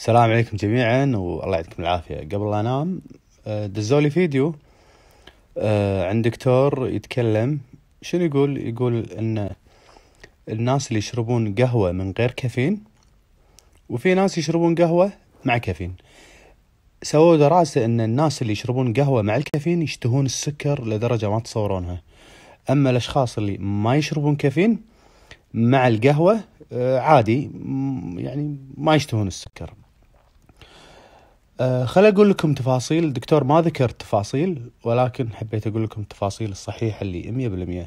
السلام عليكم جميعا والله يعطيكم العافية. قبل لا أنام آه، دزولي فيديو آه، عن دكتور يتكلم. شنو يقول؟ يقول إن الناس اللي يشربون قهوة من غير كافيين وفي ناس يشربون قهوة مع كافيين. سووا دراسة إن الناس اللي يشربون قهوة مع الكافيين يشتهون السكر لدرجة ما تصورونها. أما الأشخاص اللي ما يشربون كافيين مع القهوة آه، عادي يعني ما يشتهون السكر. آه، خل أقول لكم تفاصيل. الدكتور ما ذكر تفاصيل ولكن حبيت أقول لكم التفاصيل الصحيحة اللي 100%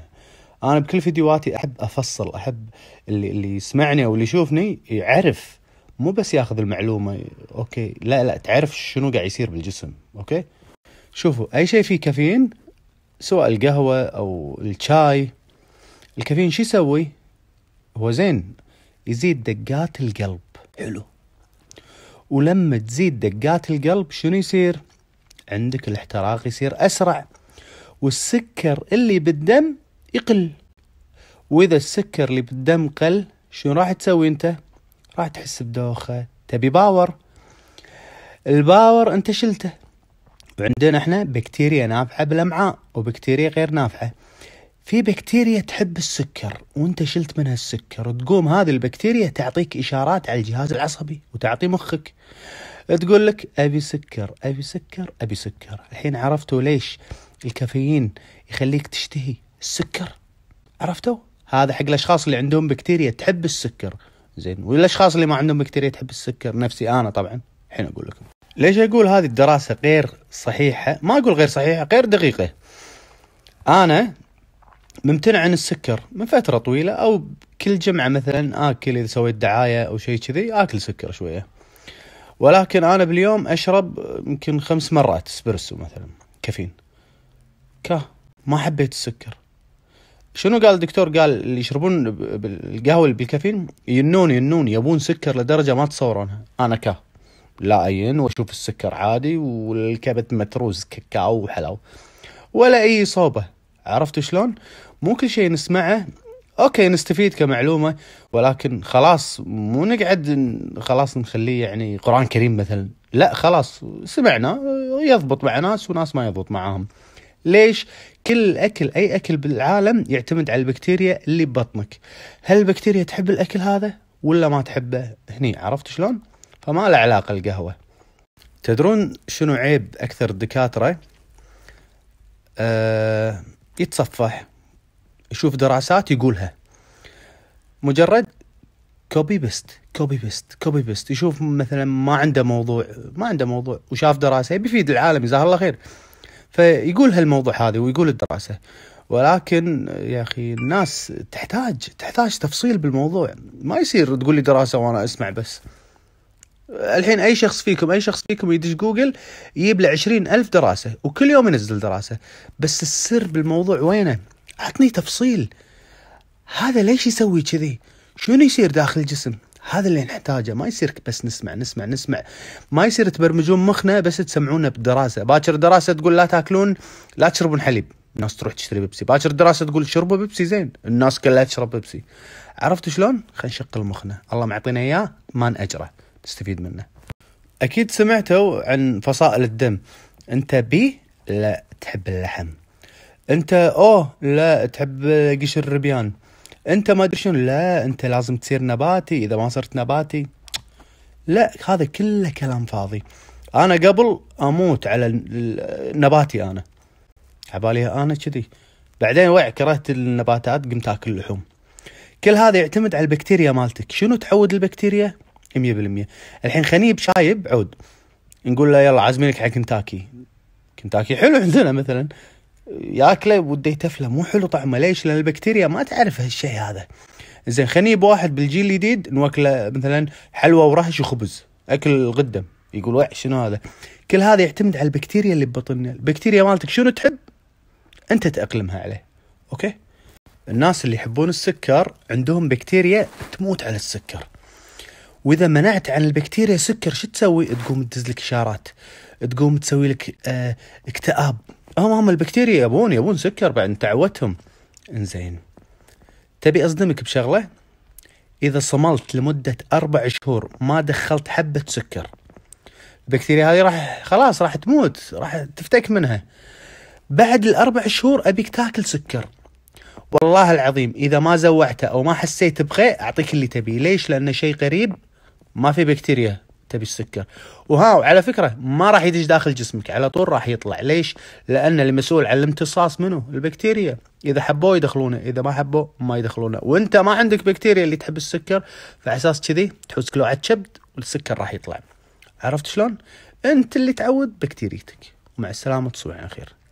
أنا بكل فيديوهاتي أحب أفصل أحب اللي اللي يسمعني أو اللي يشوفني يعرف. مو بس ياخذ المعلومة okay. لا لا تعرف شنو قاعد يصير بالجسم okay. شوفوا أي شيء فيه كافيين سواء القهوة أو الشاي. الكافيين شو يسوي؟ هو زين يزيد دقات القلب. حلو. ولما تزيد دقات القلب شنو يصير؟ عندك الاحتراق يصير أسرع والسكر اللي بالدم يقل وإذا السكر اللي بالدم قل شنو راح تسوي أنت؟ راح تحس بدوخة تبي باور ال power أنت شلته وعندنا إحنا بكتيريا نافعة بالأمعاء وبكتيريا غير نافعة في بكتيريا تحب السكر وانت شلت منها السكر تقوم هذه البكتيريا تعطيك إشارات على الجهاز العصبي وتعطي مخك. تقول لك أبي سكر أبي سكر أبي سكر. الحين عرفتوا ليش الكافيين يخليك تشتهي السكر؟ عرفتوا؟ هذا حق الأشخاص اللي عندهم بكتيريا تحب السكر. زين والأشخاص اللي ما عندهم بكتيريا تحب السكر؟ نفسي أنا طبعا. الحين أقول لكم. ليش أقول هذه الدراسة غير صحيحة؟ ما أقول غير صحيحة غير دقيقة. أنا ممتنع عن السكر من فترة طويلة أو كل جمعة مثلا آكل إذا سويت دعاية أو شيء كذي آكل سكر شوية. ولكن أنا باليوم أشرب يمكن خمس مرات إسبرسو مثلا كافيين. كا ما حبيت السكر. شنو قال الدكتور؟ قال اللي يشربون اللي بالكافيين ينون ينون يبون سكر لدرجة ما تصورونها. أنا كا لا أين وأشوف السكر عادي والكبت متروس كاكاو وحلاو. ولا أي صوبة. عرفتوا شلون؟ مو كل شيء نسمعه. أوكي نستفيد كمعلومة ولكن خلاص مو نقعد خلاص نخليه يعني قرآن كريم مثلا. لا خلاص سمعنا يضبط مع ناس وناس ما يضبط معاهم. ليش؟ كل أكل أي أكل بالعالم يعتمد على البكتيريا اللي ببطنك. هل البكتيريا تحب الأكل هذا ولا ما تحبه؟ هني عرفت شلون؟ فما له علاقة القهوة. تدرون شنو عيب أكثر الدكاترة؟ آه يتصفح يشوف دراسات يقولها. مجرد copy paste copy paste copy paste يشوف مثلا ما عنده موضوع ما عنده موضوع وشاف دراسة بيفيد العالم جزاه الله خير. فيقول هالموضوع هذا ويقول الدراسة. ولكن يا أخي الناس تحتاج تحتاج تفصيل بالموضوع. ما يصير تقول لي دراسة وأنا أسمع بس. الحين أي شخص فيكم أي شخص فيكم يدش جوجل يجيب له عشرين ألف دراسة وكل يوم ينزل دراسة. بس السر بالموضوع وينه؟ عطني تفصيل. هذا ليش يسوي كذي؟ شنو يصير داخل الجسم؟ هذا اللي نحتاجه. ما يصير بس نسمع نسمع نسمع. ما يصير تبرمجون مخنا بس تسمعونا بالدراسه باكر دراسة تقول لا تاكلون لا تشربون حليب. الناس تروح تشتري بيبسي. باكر دراسة تقول شربوا بيبسي زين. الناس كلها تشرب بيبسي. عرفت شلون؟ خلينا نشغل مخنا. الله معطينا إياه ما نأجره. نستفيد منه. أكيد سمعتوا عن فصائل الدم. أنت بي لا تحب اللحم. أنت اوه لا تحب قشر الربيان. أنت ما أدري شنو لا أنت لازم تصير نباتي. إذا ما صرت نباتي لا هذا كله كلام فاضي. أنا قبل أموت على نباتي أنا. عبالي أنا كذي. بعدين وع كرهت النباتات قمت آكل لحوم. كل هذا يعتمد على البكتيريا مالتك. شنو تعود البكتيريا؟ 100% الحين خنيب شايب عود نقول له يلا عازمينك على كنتاكي كنتاكي حلو عندنا مثلا ياكله وده يتفله مو حلو طعمه ليش؟ لأن البكتيريا ما تعرف هالشيء هذا. زين خل نجيب واحد بالجيل الجديد نوكله مثلا حلوى ورهش وخبز أكل قدم يقول وع شنو هذا؟ كل هذا يعتمد على البكتيريا اللي ببطننا، البكتيريا مالتك شنو تحب؟ أنت تأقلمها عليه. okay؟ الناس اللي يحبون السكر عندهم بكتيريا تموت على السكر. وإذا منعت عن البكتيريا سكر شو تسوي؟ تقوم تدز لك إشارات. تقوم تسوي لك آه اكتئاب. هم هم البكتيريا يبون يبون سكر بعد تعودتهم إنزين. تبي أصدمك بشغلة؟ إذا صملت لمدة أربع شهور ما دخلت حبة سكر البكتيريا هذه راح خلاص راح تموت راح تفتك منها. بعد الأربع شهور أبيك تاكل سكر. والله العظيم إذا ما زوعته أو ما حسيت بغيه أعطيك اللي تبيه. ليش؟ لأنه شيء قريب ما في بكتيريا تبي السكر. وها وعلى فكرة ما راح يدش داخل جسمك على طول راح يطلع. ليش؟ لأن المسؤول عن الامتصاص منه البكتيريا. إذا حبوه يدخلونه إذا ما حبوه ما يدخلونه. وأنت ما عندك بكتيريا اللي تحب السكر فعلى أساس كذي تحوس كلوعه كبد والسكر راح يطلع. عرفت شلون؟ أنت اللي تعود بكتيريتك. ومع السلامة تصبح على خير.